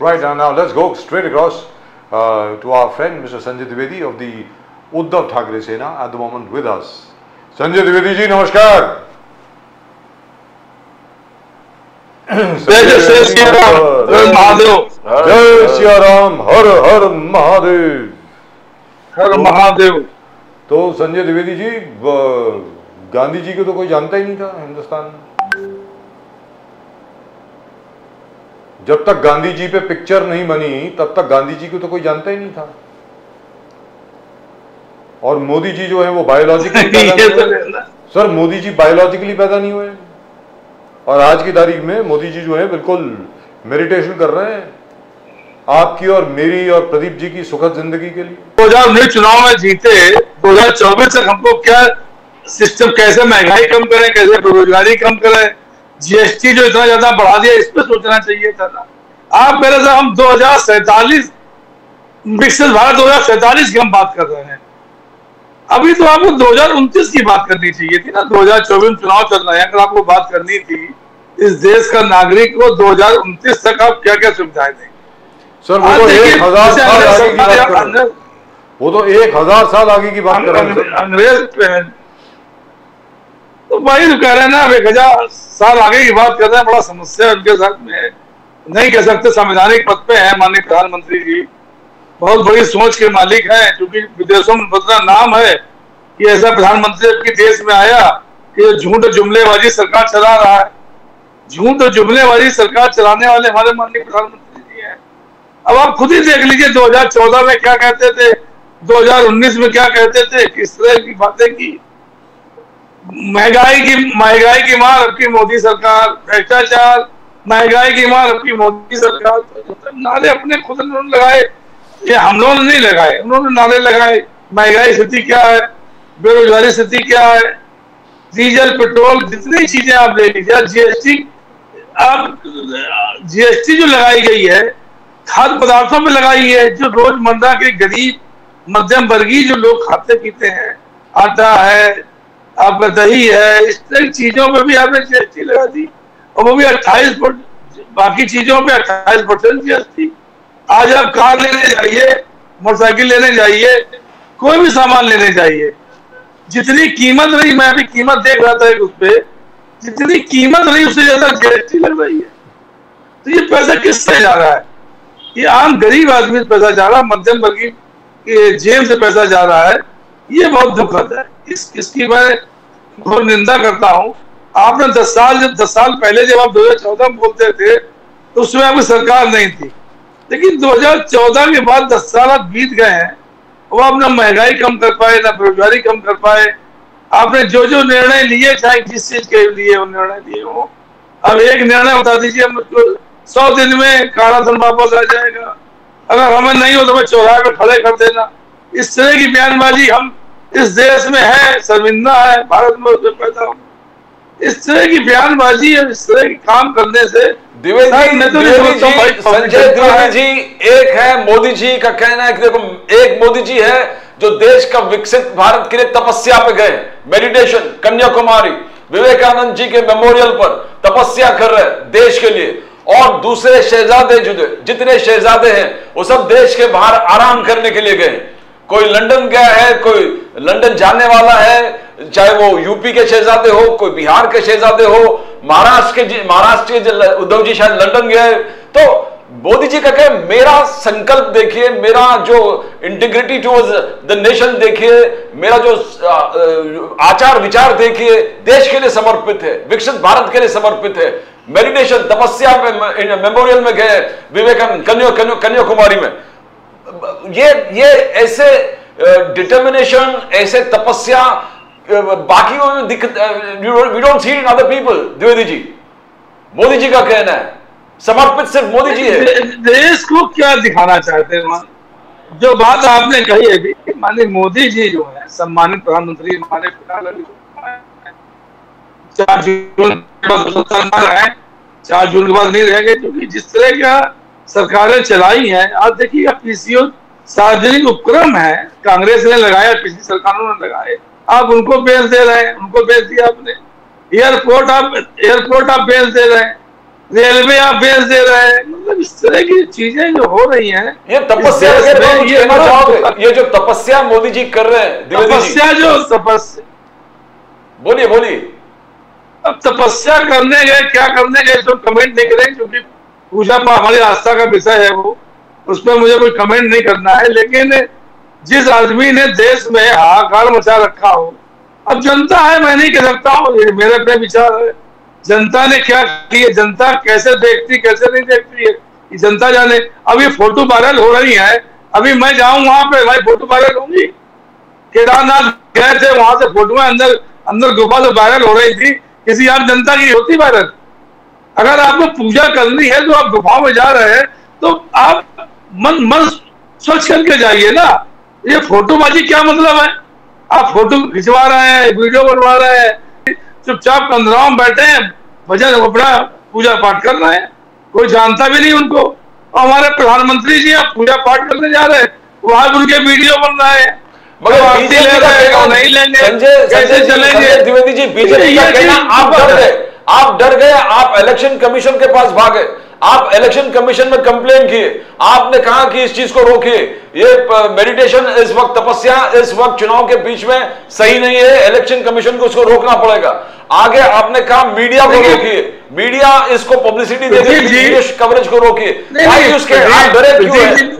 Right, and now let's go straight across uh, to our friend Mr. Sanjay Dwivedi of the Uddhav Thackeray Sena at the moment with us. Sanjay Dwivedi ji, namaskar. जय श्री श्री राम जय महादेव जय सिया राम हर हर महादेव हर महादेव तो संजय द्विवेदी जी गांधी जी को तो कोई जानता ही नहीं था हिंदुस्तान में जब तक गांधी जी पे पिक्चर नहीं बनी तब तक गांधी जी को तो कोई जानता ही नहीं था। और मोदी जी जो है वो बायोलॉजिकली पैदा नहीं तो हुए। सर मोदी जी बायोलॉजिकली पैदा नहीं हुए। और आज की तारीख में मोदी जी जो है बिल्कुल मेडिटेशन कर रहे हैं। आपकी और मेरी और प्रदीप जी की सुखद ज़िंदगी के लिए। 2019 चुनाव में जीते 2024 तक हमको क्या सिस्टम कैसे महँगाई कम करें कैसे बेरोजगारी कम करें जीएसटी जो इतना ज़्यादा बढ़ा दिया इस पर सोचना चाहिए था ना। आप मेरे से हम दो हज़ार सैतालीस विकसित भारत दो हज़ार सैतालीस की हम बात कर रहे हैं। अभी तो आपको दो हज़ार उनतीस की बात करनी चाहिए थी ना दो हज़ार चौबीस चुनाव चल रहे हैं अगर आपको बात करनी थी इस देश का नागरिक को दो हज़ार उनतीस तक आप क्या क्या सुविधाएँ देंगे? सर वो तो एक हज़ार साल आगे की बात कर रहे हैं। अंग्रेज- वो तो एक हज़ार साल आगे की बात कर रहे हैं। अंग्रेज़ तो तो कह रहे हैं ना एक हज़ार साल आगे की बात कर रहे हैं, बड़ा समस्या उनके साथ में। नहीं कह सकते, संवैधानिक पद पे है माननीय प्रधानमंत्री जी। बहुत बड़ी सोच के मालिक हैं, क्योंकि विदेशों में बदला नाम है कि ऐसा प्रधानमंत्री आपके देश में आया कि झूठ जुमलेबाजी सरकार चला रहा है। झूठ जुमलेबाजी सरकार चलाने वाले हमारे माननीय प्रधानमंत्री जी हैं। अब आप खुद ही देख लीजिए 2014 में क्या कहते थे 2019 में क्या कहते थे, किस तरह की बातें की। महँगाई की महँगाई की मार आपकी मोदी सरकार, भ्रष्टाचार, महँगाई की मार आपकी मोदी सरकार। तो नारे अपने खुद उन्होंने लगाए। ये हम लोगों ने नहीं लगाए। उन्होंने नारे लगाए। महँगाई स्थिति क्या है? बेरोजगारी स्थिति क्या है? डीजल, पेट्रोल, जितनी चीज़ें आप ले लीजिए। जीएसटी आप जीएसटी जो लगाई गई है, खाद्य पदार्थों में लगाई है, जो रोज़मर्रा के गरीब मध्यम वर्गीय जो लोग खाते पीते हैं, आटा है आपका दही है, इस तरह चीज़ों पे भी आपने जीएसटी लगा दी। और वो भी अट्ठाईस बाकी चीज़ों पे अट्ठाईस परसेंट जीएसटी आज आप कार लेने जाइए, मोटरसाइकिल लेने जाइए, कोई भी सामान लेने जाइए, जितनी कीमत रही, मैं अभी कीमत देख रहा था उस पर जितनी कीमत रही, उससे ज़्यादा जीएसटी लग रही है। तो ये पैसा किससे जा रहा है? ये आम गरीब आदमी पैसा जा रहा है, मध्यम वर्गीय जेब से पैसा जा रहा है, ये बहुत दुखद है। इस, इसकी मैं बहुत निंदा करता हूँ। आपने दस साल जब दस साल पहले जब आप 2014 में बोलते थे तो उसमें आपकी सरकार नहीं थी। लेकिन 2014 के बाद दस साल आप बीत गए हैं, वो आप ना महँगाई कम कर पाए, ना बेरोजगारी कम कर पाए। आपने जो जो निर्णय लिए, चाहे जिस चीज़ के लिए वो निर्णय लिए हो। अब एक निर्णय बता दीजिए मुझको सौ दिन में काला धन वापस आ जाएगा। अगर हमें नहीं हो तो मैं चौराहे पे खड़े कर देना। इस तरह की बयानबाजी हम इस देश में है शर्मिंदा है भारत में उसमें पैदा हो। इस तरह की बयानबाजी और इस तरह के काम करने से तो संजय द्विवेदी जी एक है मोदी जी का कहना है कि देखो एक मोदी जी है जो देश का विकसित भारत के लिए तपस्या पे गए। मेडिटेशन कन्याकुमारी विवेकानंद जी के मेमोरियल पर तपस्या कर रहे देश के लिए। और दूसरे शहजादे जितने शहजादे हैं वो सब देश के बाहर आराम करने के लिए गए। कोई लंदन गया है, कोई लंदन जाने वाला है, चाहे वो यूपी के शहजादे हो, कोई बिहार के शहजादे हो, महाराष्ट्र के महाराष्ट्र के उद्धव जी शायद लंदन गए तो मोदी जी का क्या मेरा संकल्प देखिए, मेरा जो इंटीग्रिटी टूवर्ड्स द नेशन देखिए, मेरा जो आचार विचार देखिए, देश के लिए समर्पित है, विकसित भारत के लिए समर्पित है। मेडिटेशन तपस्या में, मेमोरियल में गए विवेकानंद कन्या, कन्याकुमारी में। ये ये ऐसे डिटर्मिनेशन ऐसे तपस्या बाकियों में दिख we don't see in other people Dwivedi ji. Modi ji का कहना है। समर्पित सिर्फ़ मोदी जी है। देश को क्या दिखाना चाहते हैं? जो बात आपने कही है अभी माननीय मोदी जी जो है, सम्मानित प्रधानमंत्री हमारे चार जून के बाद चार जून के बाद नहीं रहेंगे, क्योंकि जिस तरह का सरकारें चलाई हैं। आप देखिए पीसीओ सार्वजनिक उपक्रम है। कांग्रेस ने लगाया पिछली सरकारों ने लगाए। आप उनको बेच दे रहे हैं उनको बेच दिया आपने। एयरपोर्ट आप एयरपोर्ट आप बेच दे रहे हैं। रेलवे आप बेच दे रहे हैं। मतलब इस तरह की चीज़ें जो हो रही हैं ये तपस्या ये ये जो तपस्या मोदी जी कर रहे हैं तपस्या जो तपस्या। बोलिए बोलिए। अब तपस्या करने गए क्या करने गए तो कमेंट नहीं करें क्योंकि पूजा हमारी आस्था का विषय है वो। उसमें मुझे कोई कमेंट नहीं करना है, लेकिन जिस आदमी ने देश में हाहाकार मचा रखा हो, अब जनता है, मैं नहीं कह सकता हूँ, ये मेरे अपने विचार है। जनता ने क्या किए जनता कैसे देखती, कैसे नहीं देखती है? जनता जाने अब ये फ़ोटो वायरल हो रही है, अभी मैं जाऊँ वहाँ पे, भाई, फ़ोटो वायरल होंगी। केदारनाथ गए थे, वहाँ से फ़ोटो अंदर अंदर गुफा से वायरल हो रही थी, किसी आम जनता की होती वायरल? अगर आपको पूजा करनी है तो आप गुफा में जा रहे हैं तो आप मन मन स्वच्छ करके जाइए ना। ये फोटोबाजी क्या मतलब है? आप फ़ोटो खिंचवा रहे हैं वीडियो बनवा रहे हैं चुपचाप कंधराओं में बैठे हैं भजन अपना पूजा पाठ कर रहे हैं। कोई जानता भी नहीं उनको। और हमारे प्रधानमंत्री जी आप पूजा पाठ करने जा रहे हैं। वहाँ भी उनके वीडियो बन रहे हैं। हैं नहीं लेंगे कैसे चलेंगे? द्विवेदी जी बीजेपी का कहना आप आप डर गए आप इलेक्शन कमीशन के पास भागे। आप इलेक्शन कमीशन में कंप्लेन किए। आपने कहा कि इस चीज़ को रोकिए। ये मेडिटेशन इस वक्त तपस्या इस वक्त चुनाव के बीच में सही नहीं है। इलेक्शन कमीशन को इसको रोकना पड़ेगा। आगे आपने कहा मीडिया को रोकिए। मीडिया इसको पब्लिसिटी देगी जी- कवरेज को रोकिए। आप डरे क्यों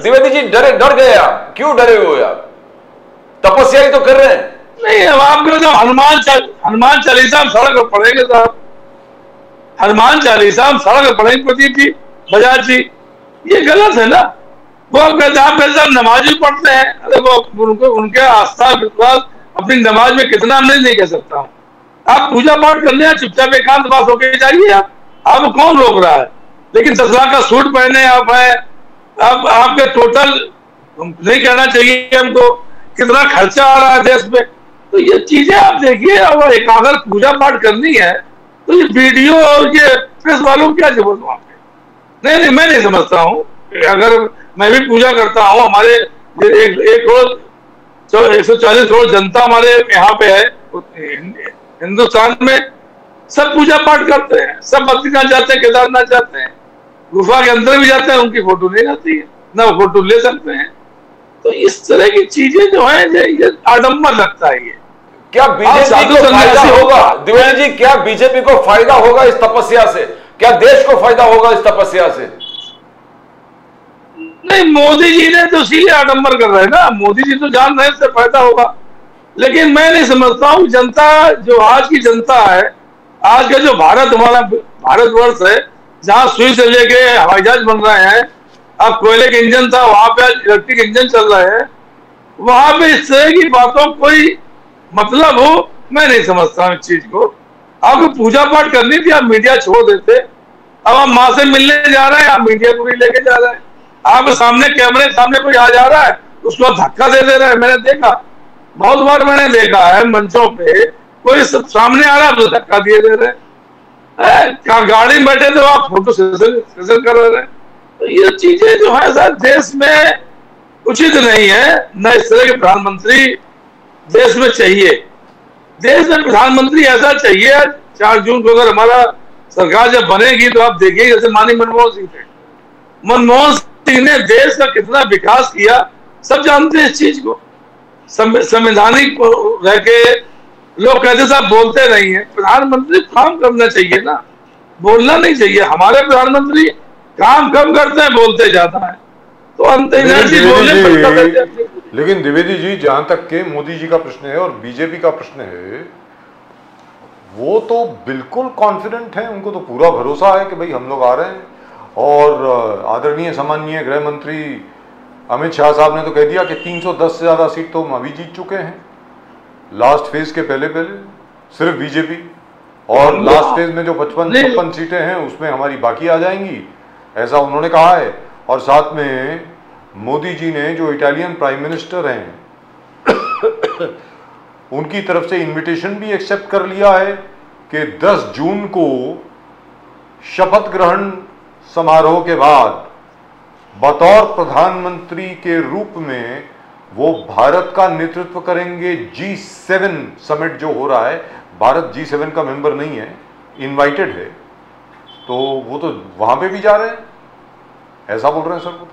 द्विवेदी जी। डरे डर गए आप। क्यों डरे हुए आप? तपस्या ही तो कर रहे हैं। नहीं अब आपको तो हनुमान हनुमान चालीसा सड़क पर साहब। हनुमान चालीसा, हम सड़क पर पढ़ेंगे प्रदीप जी बजाज जी ये गलत है ना? वो आप कहते आप नमाज़ भी पढ़ते हैं। अरे वो उनको, उनके आस्था, विश्वास, अपनी नमाज़ में कितना मैं नहीं कह सकता हूँ। आप पूजा पाठ करने हैं चुपचाप एकांत वास होकर जाइए आप। आपको कौन रोक रहा है? लेकिन दस लाख का सूट पहने आप है। आप, आपके टोटल नहीं कहना चाहिए हमको कितना खर्चा आ रहा है देश में। तो ये चीज़ें आप देखिए और एक अगर पूजा पाठ करनी है तो ये वीडियो और ये प्रेस वालों क्या ज़रूरत वहाँ पे नहीं नहीं, मैं नहीं समझता हूँ। अगर मैं भी पूजा करता हूँ, हमारे एक करोड़ एक सौ चालीस करोड़ जनता हमारे यहाँ पे है, हिंदुस्तान में सब पूजा पाठ करते हैं, सब बद्रीनाथ जाते हैं, केदारनाथ जाते हैं। गुफा के अंदर भी जाते हैं, उनकी फ़ोटो नहीं आती है, ना फ़ोटो ले सकते हैं। तो इस तरह की चीज़ें जो है, ये आडम्बर लगता है ये। क्या बीजेपी को फ़ायदा होगा? द्विवेदी जी क्या बीजेपी को फ़ायदा होगा इस तपस्या से? क्या देश को फ़ायदा होगा इस तपस्या से? नहीं मोदी जी ने तो इसीलिए आडम्बर कर रहे हैं ना। मोदी जी तो जान रहे हैं इससे फ़ायदा होगा। लेकिन मैं नहीं समझता हूँ जनता जो आज की जनता है आज का जो भारत हमारा भारतवर्ष है जहाँ सुई से लेके हवाई जहाज़ बन रहे हैं अब कोयले का इंजन था वहाँ पे इलेक्ट्रिक इंजन चल रहे हैं वहाँ पे इस तरह की बातों को कोई मतलब हो, मैं नहीं समझता हूँ इस चीज़ को। आपको पूजा पाठ करनी थी, आप मीडिया छोड़ देते। अब आप माँ से मिलने जा रहे हैं, आप मीडिया को भी लेके जा रहे हैं। आपके सामने कैमरे सामने कोई आ जा रहा है, उसको धक्का दे दे रहे हैं। मैंने देखा, बहुत बार मैंने देखा है मंचों पे, कोई सामने आ रहा है धक्का दिए दे रहे हैं। गाड़ी में बैठे तो आप फ़ोटो सेशन कर रहे हैं। तो ये चीज़ें जो है, सर, देश में उचित नहीं है। न इस तरह के प्रधानमंत्री देश में चाहिए। देश में प्रधानमंत्री ऐसा चाहिए चार जून को अगर हमारा सरकार जब बनेगी तो आप देखिए जैसे माननीय मनमोहन सिंह थे। मनमोहन सिंह ने देश का कितना विकास किया सब जानते हैं इस चीज़ को। संवैधानिक रह के लोग कहते साहब बोलते नहीं है। प्रधानमंत्री काम करना चाहिए ना। बोलना नहीं चाहिए। हमारे प्रधानमंत्री काम कम करते हैं बोलते ज़्यादा है। तो अंत बोलने लेकिन द्विवेदी जी जहाँ तक के मोदी जी का प्रश्न है और बीजेपी का प्रश्न है वो तो बिल्कुल कॉन्फिडेंट है उनको तो पूरा भरोसा है कि भाई हम लोग आ रहे हैं। और आदरणीय सामान्य गृह मंत्री अमित शाह साहब ने तो कह दिया कि 310 से ज़्यादा सीट तो हम अभी जीत चुके हैं। लास्ट फ़ेज़ के पहले पहले सिर्फ़ बीजेपी। और लास्ट फ़ेज़ में जो पचपन। छप्पन सीटें हैं उसमें हमारी बाकी आ जाएँगी ऐसा उन्होंने कहा है। और साथ में मोदी जी ने जो इटालियन प्राइम मिनिस्टर हैं, उनकी तरफ़ से इनविटेशन भी एक्सेप्ट कर लिया है कि 10 जून को शपथ ग्रहण समारोह के बाद बतौर प्रधानमंत्री के रूप में वो भारत का नेतृत्व करेंगे। जी सेवन समिट जो हो रहा है, भारत जी सेवन का मेंबर नहीं है इनवाइटेड है। तो वो तो वहाँ पे भी जा रहे हैं। ऐसा बोल रहे हैं सर वो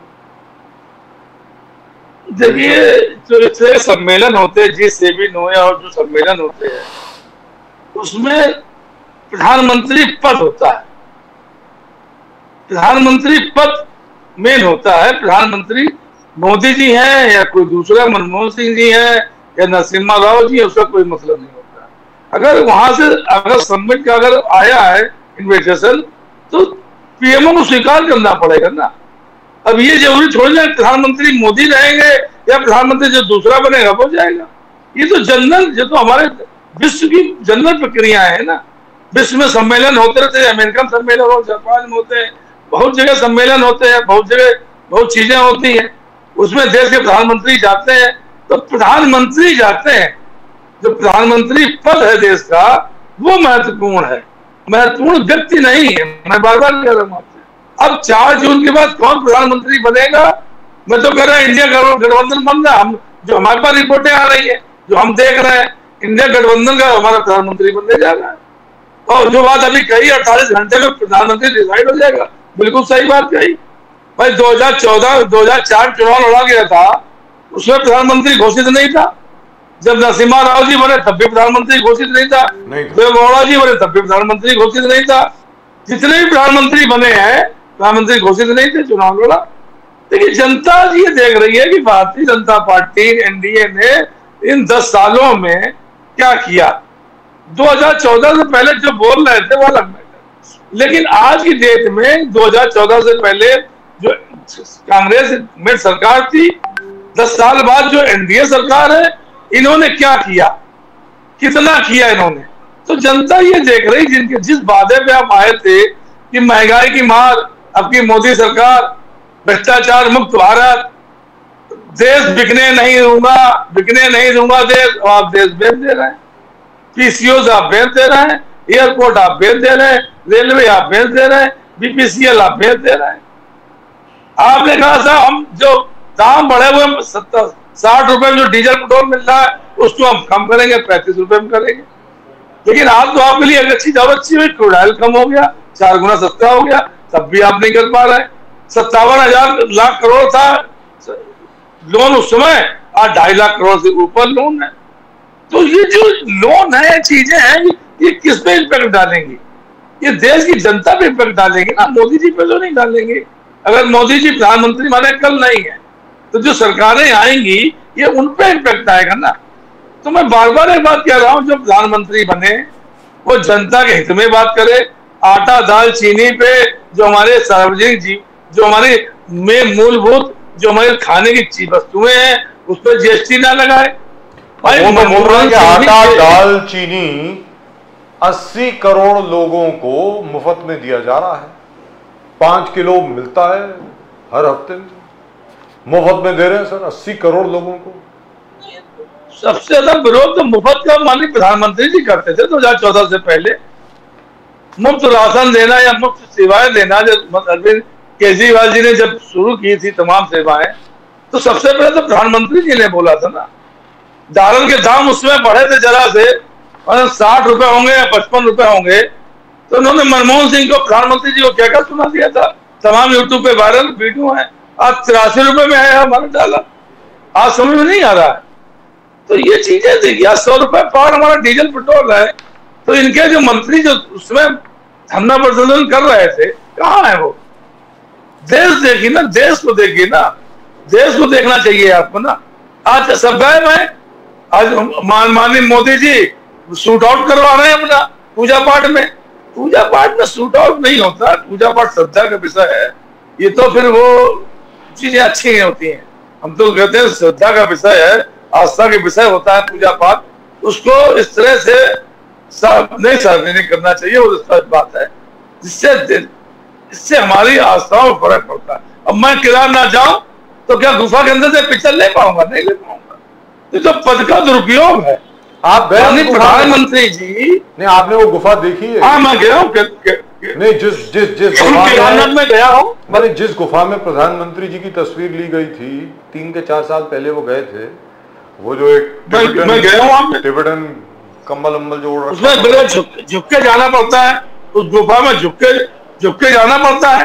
देखिए जो इतने सम्मेलन होते हैं, जी सेविन हो या और जो सम्मेलन होते हैं, उसमें प्रधानमंत्री पद होता है। प्रधानमंत्री पद मेन होता है। प्रधानमंत्री मोदी जी हैं या कोई दूसरा मनमोहन सिंह जी हैं या नरसिम्हा राव जी है, उसका कोई मतलब नहीं होता। अगर वहाँ से अगर सबमिट का अगर आया है इन्विटेशन तो पीएमओ को स्वीकार करना पड़ेगा ना। अब ये ज़रूरी थोड़ी ना प्रधानमंत्री मोदी रहेंगे या प्रधानमंत्री जो दूसरा बनेगा, वो जाएगा। ये तो जनरल, ये तो हमारे विश्व की जनरल प्रक्रिया है ना। विश्व में सम्मेलन होते रहते हैं, अमेरिकन सम्मेलन हो, जापान में होते हैं, बहुत जगह सम्मेलन होते हैं, बहुत जगह बहुत चीज़ें होती हैं। उसमें देश के प्रधानमंत्री जाते हैं तो प्रधानमंत्री जाते हैं। जो प्रधानमंत्री पद है देश का, वो महत्वपूर्ण है। महत्वपूर्ण व्यक्ति नहीं है। मैं बार बार कह रहा हूँ अब चार जून के बाद कौन प्रधानमंत्री बनेगा? मैं तो कह रहा हूँ इंडिया गठबंधन बन रहा हम जो हमारे पास रिपोर्टें आ रही है जो हम देख रहे हैं इंडिया गठबंधन का हमारा प्रधानमंत्री बनने जा रहा है। और जो बात अभी कही अड़तालीस घंटे में प्रधानमंत्री डिसाइड हो जाएगा। बिल्कुल सही बात कही। भाई 2014 2004 चुनाव लड़ा गया था उसमें प्रधानमंत्री घोषित नहीं था। जब नरसिम्हा राव जी बने तब भी प्रधानमंत्री घोषित नहीं था। देवगौड़ा जी बने तब भी प्रधानमंत्री घोषित नहीं था। जितने भी प्रधानमंत्री बने हैं प्रधानमंत्री घोषित नहीं थे चुनाव लड़ा। लेकिन जनता ये देख रही है कि भारतीय जनता पार्टी एनडीए ने इन दस सालों में क्या किया? 2014 से पहले जो बोल रहे थे वो अलग लेकिन आज की डेट में 2014 से पहले जो कांग्रेस में सरकार थी, दस साल बाद जो एनडीए सरकार है, इन्होंने क्या किया? कितना किया इन्होंने? तो जनता ये देख रही, जिनके जिस वादे पे आप आए थे कि महँगाई की मार अब की मोदी सरकार भ्रष्टाचार मुक्त भारत, देश बिकने नहीं दूँगा, बिकने नहीं दूँगा, देश, आप देश बेच दे रहे हैं। पीसीओ आप बेच दे रहे हैं एयरपोर्ट आप बेच दे रहे हैं रेलवे आप बेच दे रहे हैं बीपीसीएल आप बेच दे रहे हैं। आपने कहा साहब हम जो दाम बढ़े हुए सत्तर, साठ रुपए में जो डीजल पेट्रोल मिल रहा है, उसको हम कम करेंगे, पैंतीस रुपए में करेंगे। लेकिन आज तो आपके लिए अच्छी जब अच्छी हुई क्रूड कम हो गया, चार गुना सस्ता हो गया। तब भी आप नहीं कर पा रहे। सत्तावन हज़ार लाख करोड़ था। लोन उस समय आज ढाई लाख करोड़ से ऊपर लोन है। तो ये जो लोन है चीज़ें हैं, ये किस पे इम्पैक्ट डालेंगी? ये देश की जनता पे इम्पैक्ट डालेंगे ना? मोदी जी पे तो नहीं डालेंगे। अगर मोदी जी प्रधानमंत्री माने, कल नहीं है। तो जो सरकारें आएँगी, ये उन पे इम्पैक्ट आएगा ना? तो मैं बार बार एक बात कह रहा हूँ, जो प्रधानमंत्री बने, वो जनता के हित में बात करे, आटा दाल चीनी पे जो हमारे सार्वजनिक जीव जो हमारे में मूलभूत जो हमारे खाने की चीज़ वस्तुएँ हैं उस पर जीएसटी ना लगाए। आटा दाल चीनी 80 करोड़ लोगों को मुफ़्त में दिया जा रहा है। पाँच किलो मिलता है हर हफ़्ते में। मुफ़्त में दे रहे हैं सर 80 करोड़ लोगों को। सबसे ज़्यादा विरोध तो मुफ़्त का माननीय प्रधानमंत्री जी करते थे 2014 से पहले। मुफ़्त राशन देना या मुफ़्त सेवाएँ देना जब अरविंद केजरीवाल जी ने जब शुरू की थी तमाम सेवाएँ तो सबसे पहले तो प्रधानमंत्री जी ने बोला था ना दारल के दाम उसमें बढ़े थे जरा से साठ रुपए होंगे या पचपन रुपए होंगे तो उन्होंने मनमोहन सिंह को, प्रधानमंत्री जी को क्या क्या सुना दिया था? तमाम यूट्यूब पे वायरल वीडियो है, आज तिरासी रुपए में है हमारा डाला, आज समझ में नहीं आ रहा है। तो ये चीज़ें देखिए, आज सौ रुपए पार हमारा डीजल पेट्रोल है तो इनके जो मंत्री जो उसमें धरना प्रदर्शन कर रहे थे, कहाँ है वो? देश देखिए ना, देश को देखिए ना, देश को देखना चाहिए आपको ना। आज सब गायब है आज मान माननीय मोदी जी सूट आउट करवा रहे हैं अपना पूजा पाठ में। पूजा पाठ में सूट आउट नहीं होता, पूजा पाठ श्रद्धा का विषय है। ये तो फिर वो चीज़ें अच्छी नहीं होती हैं। हम तो कहते हैं श्रद्धा का विषय है, आस्था का विषय होता है पूजा पाठ। उसको इस तरह से नहीं सार्वजनिक करना चाहिए वो सच बात है। जिससे इससे हमारी आस्थाओं में फ़र्क पड़ता है। अब मैं केदारनाथ जाऊँ तो क्या गुफा के अंदर से पिक्चर ले पाऊँगा? नहीं ले पाऊँगा। ये तो पद का दुरुपयोग है। आप गए प्रधानमंत्री जी नहीं आपने वो गुफा देखी है। हाँ मैं गया हूँ नहीं जिस जिस जिस केदारनाथ में गया हूँ। मैंने जिस गुफा में प्रधानमंत्री जी की तस्वीर ली गई थी तीन के चार साल पहले वो गए थे वो जो एक मैं गया हूँ टिबेटन कम्बल अम्बल जो उसमें झुक के जाना पड़ता है। उस गुफा में झुक के झुक के जाना पड़ता है।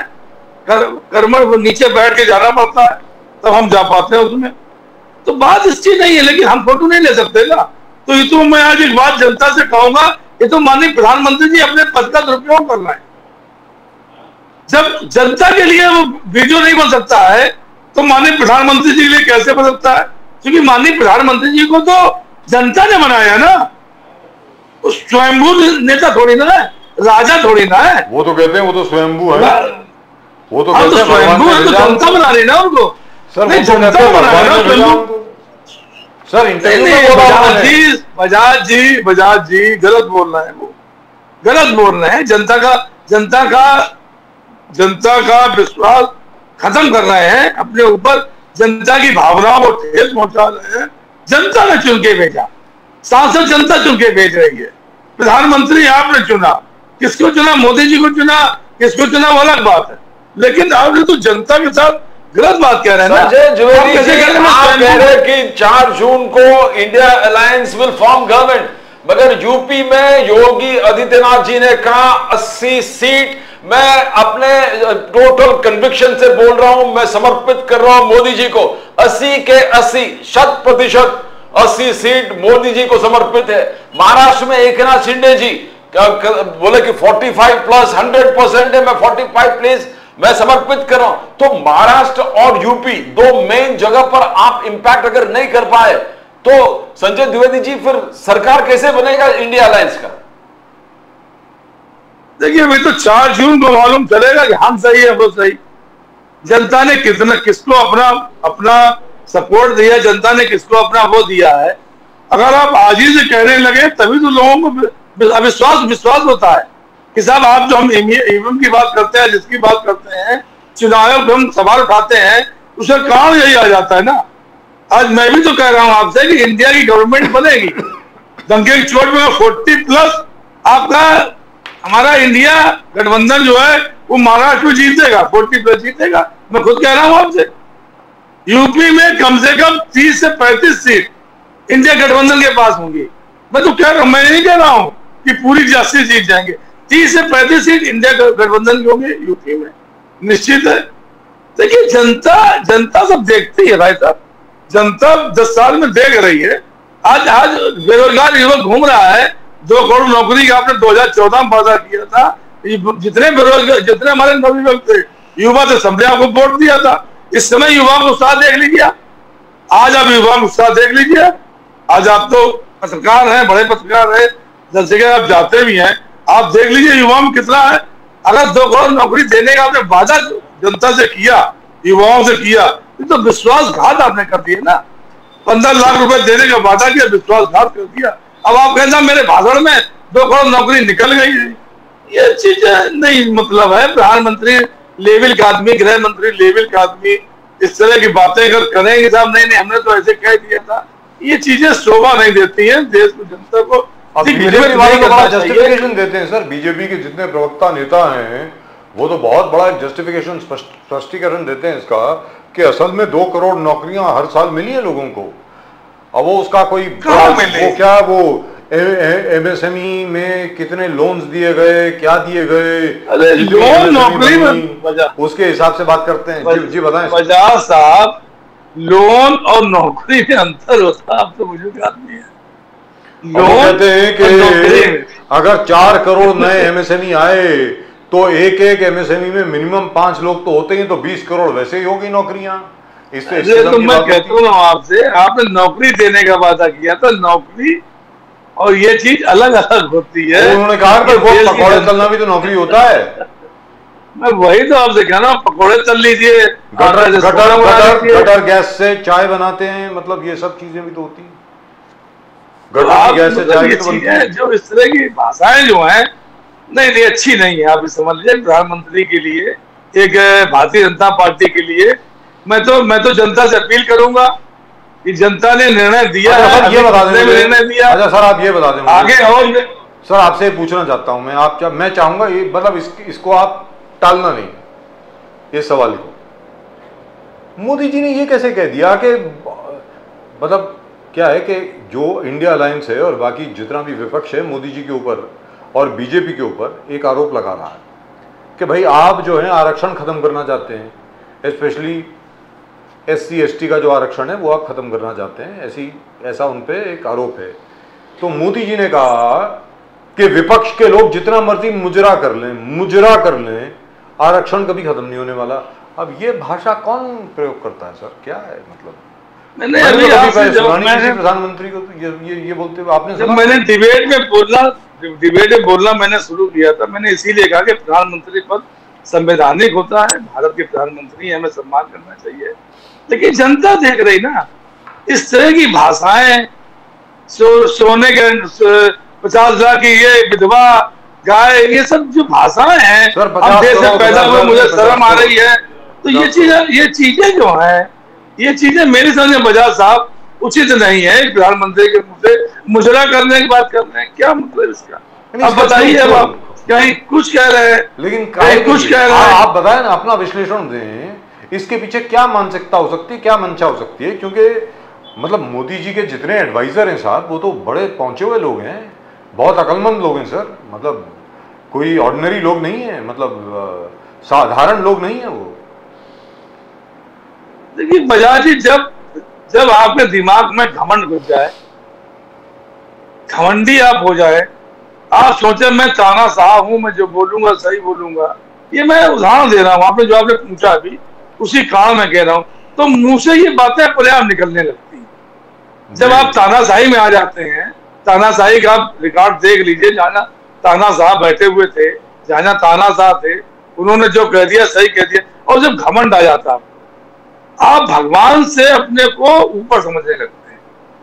कर, कर्मण नीचे बैठ के जाना पड़ता है। तब हम जा पाते हैं उसमें। तो बात इसकी नहीं है लेकिन हम फ़ोटो नहीं ले सकते ना। तो ये तो मैं आज एक बात जनता से कहूँगा ये तो माननीय प्रधानमंत्री जी अपने पद का दुरुपयोग कर रहे हैं। जब जनता के लिए वो वीडियो नहीं बन सकता है तो माननीय प्रधानमंत्री जी के लिए कैसे बन सकता है? क्योंकि माननीय प्रधानमंत्री जी को तो जनता ने बनाया ना। स्वयंभू नेता थोड़ी ना है राजा थोड़ी ना है। वो तो कहते हैं वो तो स्वयंभू है। वो तो तो कहते हैं स्वयंभू है तो जनता बना रही ना उनको। सर नहीं तो जनता बना रही ना। सर बजाज जी बजाज जी बजाज जी गलत बोल रहे हैं वो। गलत बोल रहे हैं जनता का जनता का जनता का विश्वास खत्म कर रहे हैं अपने ऊपर जनता की भावनाओं को ठेस पहुँचा रहे हैं। जनता ने चुन के भेजा। सांसद जनता चुन के भेज रही है प्रधानमंत्री आपने चुना किसको चुना? मोदी जी को चुना किसको चुना वो अलग बात है। लेकिन आपने तो जनता के साथ गलत बात कह रहे हैं ना जी कह रहे आप कह रहे हैं कि चार जून को India alliance will form government मगर यूपी में योगी आदित्यनाथ जी ने कहा 80 सीट मैं अपने टोटल कन्विक्शन से बोल रहा हूँ मैं समर्पित कर रहा हूँ मोदी जी को। 80 के 80 शत प्रतिशत। 80 सीट मोदी जी को समर्पित है। महाराष्ट्र में एक नाथ शिंदे जी बोले कि 45 प्लस 100 परसेंट है, मैं 45 प्लेस मैं समर्पित कर रहा हूँ। तो महाराष्ट्र और यूपी दो मेन जगह पर आप इंपैक्ट अगर नहीं कर पाए तो संजय द्विवेदी जी फिर सरकार कैसे बनेगा इंडिया अलायंस का? देखिए, अभी तो चार जून को मालूम चलेगा कि हम सही है, वो सही। जनता ने कितना, किसको अपना अपना सपोर्ट दिया, जनता ने किसको अपना वो दिया है? अगर आप आज ही से कहने लगे, तभी तो लोगों को अविश्वास, विश्वास होता है कि साहब, आप जो हम ईवीएम की बात करते हैं, जिसकी बात करते हैं, चुनाव पे हम सवाल उठाते हैं, उसका कारण यही आ जाता है ना? आज मैं भी तो कह रहा हूँ आपसे कि इंडिया की गवर्नमेंट बनेगी। दंगे की चोट में फोर्टी प्लस आपका, हमारा इंडिया गठबंधन जो है, वो महाराष्ट्र में जीतेगा, फोर्टी प्लस जीतेगा। मैं खुद कह रहा हूँ आपसे। यूपी में कम से कम तीस से पैंतीस सीट इंडिया गठबंधन के पास होंगी। मैं तो कह रहा हूँ, मैं नहीं कह रहा हूँ कि पूरी जास्ती जीत जाएँगे। तीस से पैंतीस सीट इंडिया गठबंधन के होंगे यूपी में। निश्चित है। देखिए, जनता जनता सब देखती है भाई साहब। जनता दस साल में देख रही है। आज आज बेरोजगार युवक घूम रहा है। दो करोड़ नौकरी का आपने 2014 में वादा किया था। जितने बेरोजगार, जितने हमारे युवा थे सबने आपको वोट दिया था। इस समय युवाओं को उत्साह देख लीजिए आज आप को उत्साह देख लीजिए। आज आप तो पत्रकार हैं, बड़े पत्रकार हैं जब जगह आप जाते भी हैं। आप देख लीजिए युवाओं में कितना है। अगर दो करोड़ नौकरी देने का आपने वादा जनता से किया, युवाओं से किया तो विश्वासघात आपने कर दिया ना। पंद्रह लाख रुपए देने का वादा किया, विश्वासघात कर दिया। अब आप कहना मेरे भाषण में दो करोड़ नौकरी निकल गई। है ये चीज़ नहीं मतलब है। प्रधानमंत्री लेवल का आदमी गृह मंत्री लेवल का आदमी इस तरह की बातें अगर करेंगे साहब नहीं नहीं हमने तो ऐसे कह दिया था। ये चीज़ें शोभा नहीं देती हैं देश को जनता को। जस्टिफिकेशन देते हैं सर। बीजेपी के जितने प्रवक्ता नेता हैं वो तो बहुत बड़ा जस्टिफिकेशन स्पष्टीकरण देते हैं इसका कि असल में दो करोड़ नौकरियाँ हर साल मिली है लोगों को। अब वो उसका कोई वो क्या वो एमएसएमई में कितने लोन्स दिए गए क्या दिए गए? अरे लोन नौकरी में उसके हिसाब से बात करते हैं। जी, जी बताएँ। बजाज साहब लोन और नौकरी में अंतर होता है आप तो है। अब वो कहते हैं कि अगर चार करोड़ नए एमएसएमई आए तो एक एक एमएसएमई में मिनिमम पाँच लोग तो होते ही तो बीस करोड़ वैसे ही होगी नौकरियाँ। इससे तो मैं कहता हूँ आपसे आपने नौकरी देने का वादा किया था नौकरी और ये चीज़ अलग अलग होती है। उन्होंने कहा कि पकौड़े तलना भी तो नौकरी होता है। मैं वही तो आपसे कह रहा हूँ पकौड़े तल लीजिए गटर गटर गटर गैस से चाय बनाते हैं मतलब ये सब चीज़ें भी तो होती गटर गैस से चाय तो बनती है। जो इस तरह की भाषाएँ जो है नहीं नहीं अच्छी नहीं है आप ये समझ लीजिए प्रधानमंत्री के लिए एक भारतीय जनता पार्टी के लिए। मैं तो मैं तो जनता से अपील करूँगा कि जनता ने निर्णय दिया अच्छा है सर ये बता दें निर्णय दिया। अच्छा सर आप ये बता दें आगे और सर आपसे पूछना चाहता हूँ मैं आप जब मैं चाहूँगा ये मतलब इस, इसको आप टालना नहीं इस सवाल को। मोदी जी ने ये कैसे कह दिया कि मतलब क्या है कि जो इंडिया अलायंस है और बाकी जितना भी विपक्ष है मोदी जी के ऊपर और बीजेपी के ऊपर एक आरोप लगा रहा है कि भाई आप जो है आरक्षण खत्म करना चाहते हैं specially S C S T का जो आरक्षण है वो आप खत्म करना चाहते हैं। ऐसी ऐसा उन पे एक आरोप है। तो मोदी जी ने कहा कि विपक्ष के लोग जितना मर्ज़ी मुजरा कर लें मुजरा कर लें आरक्षण कभी खत्म नहीं होने वाला। अब ये भाषा कौन प्रयोग करता है सर? क्या है मतलब? प्रधानमंत्री को तो ये ये ये बोलते हुए आपने जब मैंने डिबेट में बोलना डिबेट में बोलना मैंने शुरू किया था मैंने इसीलिए कहा कि प्रधानमंत्री पद संवैधानिक होता है भारत के प्रधानमंत्री हमें सम्मान करना चाहिए। लेकिन जनता देख रही ना इस तरह की भाषाएँ सो, सोने के पचास लाख की ये विधवा गाय ये सब जो भाषाएँ हैं हम देश से पैदा हुए मुझे शर्म आ रही है। तो ये 50 चीज़ें ये चीज़ें जो हैं ये चीज़ें मेरे समझ बजाज साहब उचित नहीं है प्रधानमंत्री के से मुजरा करने की बात कर रहे हैं। क्या मतलब इसका? अब बताइए अब आप कहीं कुछ कह रहे हैं लेकिन कहीं कुछ कह रहे हैं आप बताए ना अपना विश्लेषण दें। इसके पीछे क्या मानसिकता हो सकती है, क्या मंशा हो सकती है? क्योंकि मतलब मोदी जी के जितने एडवाइजर हैं साहब, वो तो बड़े पहुँचे हुए लोग हैं। बहुत अकलमंद लोग हैं, सर। मतलब कोई ऑर्डिनरी लोग नहीं है मतलब साधारण लोग नहीं है वो। देखिए बजाज जी जब जब आपके दिमाग में घमंड घुस जाए, घमंडी आप हो जाए, आप सोचे, मैं ताना साहब हूँ, मैं जो बोलूँगा, सही बोलूँगा। ये मैं उदाहरण दे रहा हूँ, आपने जो आपने पूछा अभी उसी कारण मैं कह रहा हूँ तो मुँह से ये बातें अपने आप निकलने लगती हैं। जब आप तानाशाही में आ जाते हैं तानाशाही का आप रिकॉर्ड देख लीजिए जाना ताना साहब बैठे हुए थे जाना ताना साहब थे उन्होंने जो कह दिया सही कह दिया और जब घमंड आ जाता आपको आप भगवान से अपने को ऊपर समझने लगते हैं।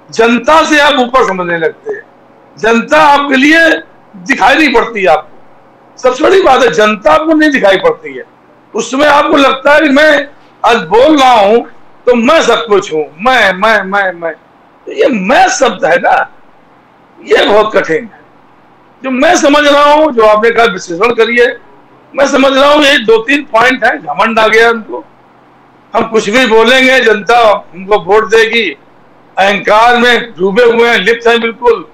जनता से आप ऊपर समझने लगते हैं। जनता आपके लिए दिखाई नहीं पड़ती आपको। सबसे बड़ी बात है जनता आपको नहीं दिखाई पड़ती है। उसमें आपको लगता है कि मैं आज बोल रहा हूँ तो मैं सब कुछ हूँ। मैं मैं मैं मैं। तो ये मैं शब्द है ना, ये बहुत कठिन है। जो मैं समझ रहा हूँ, जो आपने कहा विश्लेषण करिए, मैं समझ रहा हूँ ये दो तीन पॉइंट है, घमंड आ गया उनको। हम कुछ भी बोलेंगे, जनता हमको वोट देगी। अहंकार में डूबे हुए हैं, लिप्त हैं बिल्कुल।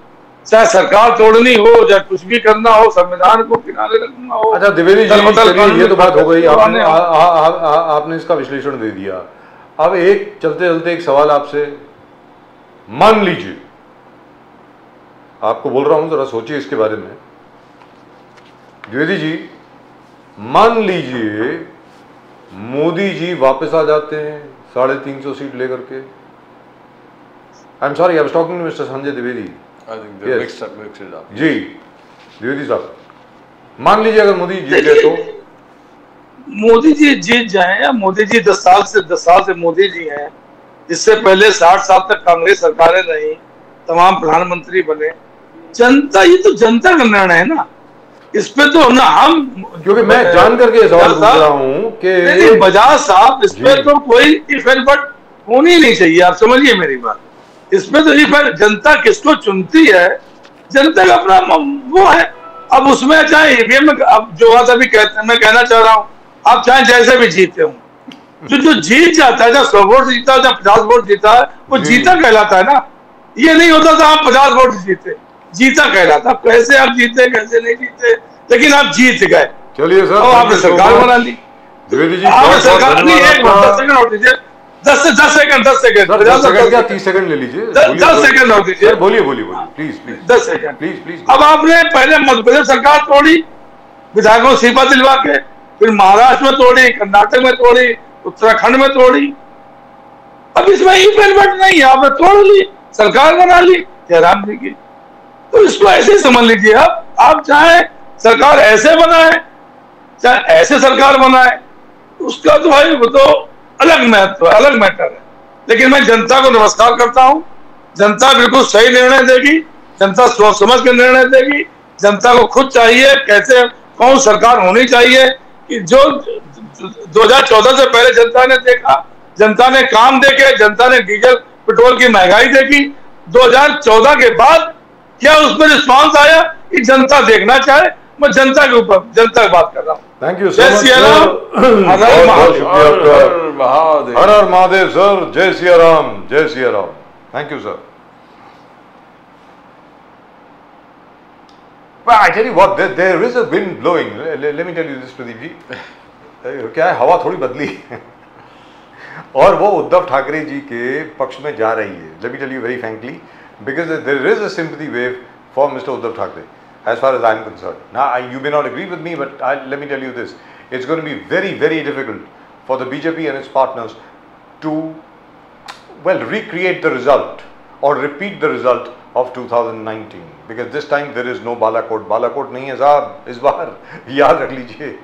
चाहे सरकार तोड़नी हो चाहे कुछ भी करना हो संविधान को किनारे रखना हो। अच्छा द्विवेदी जी ये तो बात हो गई। आपने आ, आ, आ, आ, आपने इसका विश्लेषण दे दिया। अब एक चलते चलते एक सवाल आपसे। मान लीजिए। आपको बोल रहा हूँ जरा सोचिए इसके बारे में। द्विवेदी जी मान लीजिए मोदी जी वापस आ जाते हैं साढ़े तीन सौ सीट लेकर के। I am sorry I was talking mister Sanjay Dwivedi I think Yes. mixed up, mixed it up. जी द्विवेदी साहब मान लीजिए अगर मोदी जीत गए तो? मोदी जी जीत जाए या मोदी जी दस साल से दस साल से मोदी जी हैं इससे पहले साठ साल तक कांग्रेस सरकारें रही तमाम प्रधानमंत्री बने। जनता ये तो जनता का निर्णय है ना। इस पे तो ना हम क्योंकि मैं जान करके सवाल पूछ रहा हूँ कि बजाज साहब इस पे तो कोई इफ़ेक्ट बट होनी नहीं चाहिए आप समझिए मेरी बात। इसमें तो इफ़ेक्ट जनता किसको चुनती है? जनता का अपना वो है। अब उसमें चाहे ईवीएम में अब जो बात अभी कहते मैं कहना चाह रहा हूँ आप चाहे जैसे भी जीते हो। जो जो जीत जाता है जब सौ वोट जीता है जब पचास वोट जीता है वो जीता कहलाता है ना। ये नहीं होता था आप पचास वोट जीते जीता कहलाता। कैसे आप जीते कैसे नहीं जीते? लेकिन आप जीत गए। चलिए सर आपने सरकार बना ली। द्विवेदी जी आपने सरकार नहीं एक सेकंड और दीजिए। दस से दस सेकंड दस सेकंड। दस सेकंड क्या तीस सेकंड ले लीजिए? दस-। सेकंड और दीजिए। बोलिए बोलिए बोलिए। प्लीज़ प्लीज़ दस सेकंड। प्लीज़ प्लीज़ अब आपने पहले मध्य प्रदेश सरकार तोड़ी विधायकों सीपा दिलवा के फिर महाराष्ट्र में तोड़ी कर्नाटक में तोड़ी उत्तराखंड में तोड़ी। अब इसमें इम्पेलमेंट नहीं है आपने तोड़ ली सरकार बना ली जयराम जी की? तो इसको ऐसे ही समझ लीजिए आप। आप चाहे सरकार ऐसे बनाए चाहे ऐसे सरकार बनाए उसका तो भाई वो तो अलग महत्व, अलग मैटर है। लेकिन मैं जनता को नमस्कार करता हूँ। जनता बिल्कुल सही निर्णय देगी। जनता सोच समझ के निर्णय देगी। जनता को खुद चाहिए कैसे, कौन सरकार होनी चाहिए कि जो 2014 से पहले जनता ने देखा, जनता ने काम देखे, जनता ने डीजल, पेट्रोल की महँगाई देखी। 2014 के बाद क्या उसमें रिस्पांस आया कि जनता देखना चाहे? मैं जनता के ऊपर जनता की बात कर रहा हूँ। थैंक यू सो जय मच सिया राम। हर हर महादेव। सर जय सिया राम जय Siya Ram thank you sir Well, I tell you what, there, there is a wind blowing. Let, let me tell you this, Pradeep ji. क्या है? हवा थोड़ी बदली। और वो उद्धव ठाकरे जी के पक्ष में जा रही है। Let me tell you very frankly because there is a sympathy wave for mister Uddhav Thackeray as far as I'm concerned. Now, I, you may not agree with me, but I, let me tell you this. It's going to be very, very difficult for the BJP and its partners to, well, recreate the result or repeat the result of 2019. Because this time there is no Balakot. Balakot nahi hai, saab, is baar. Yaad rakh lijiye.